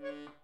Bye.